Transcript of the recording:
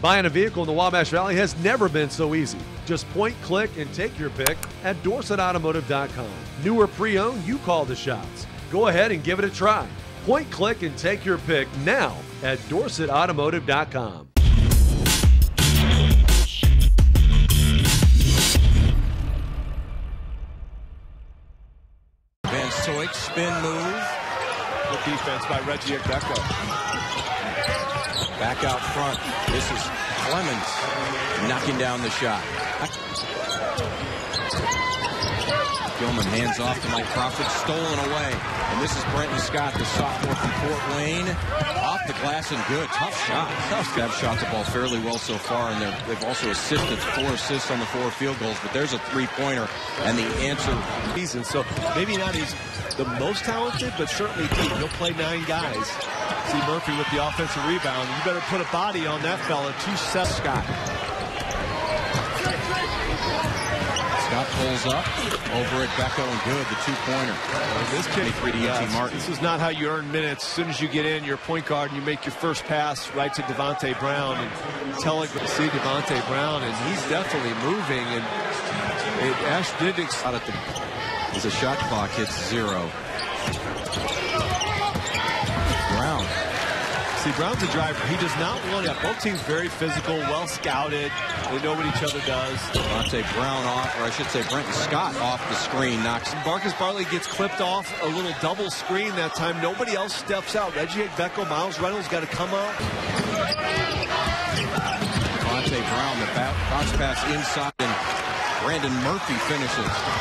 Buying a vehicle in the Wabash Valley has never been so easy. Just point, click, and take your pick at DorsettAutomotive.com. New or pre owned, you call the shots. Go ahead and give it a try. Point, click, and take your pick now at DorsettAutomotive.com. Van Stoik, spin move. Good defense by Reggie Agbeko. Back out front. This is Clemons knocking down the shot. Gilman hands off to Mike Crawford, stolen away. And this is Brenton Scott, the sophomore from Fort Wayne. Off the glass and good. Tough shot. Tough. They've shot the ball fairly well so far, and they've also assisted four assists on the four field goals. But there's a three-pointer, and the answer. Season, so maybe not he's the most talented, but certainly deep. He'll play nine guys. See Murphy with the offensive rebound. You better put a body on that fella. Two set Scott. Scott pulls up over Agbeko and good, the two-pointer. This kid, 23 to UT Martin. This is not how you earn minutes. As soon as you get in, you're a point guard and you make your first pass right to Devontae Brown and telegraph see Devontae Brown, and he's definitely moving. And it, Ash did Out at the as the shot clock hits zero. Brown. See, Brown's a driver. He does not want to. Both teams very physical, well scouted. They know what each other does. Devontae Brown off, or I should say Brenton Scott off the screen, knocks Marcus Bartley gets clipped off a little double screen that time. Nobody else steps out. Reggie Agbeko, Miles Reynolds got to come out. Devontae Brown, the bounce pass inside, and Brandon Murphy finishes.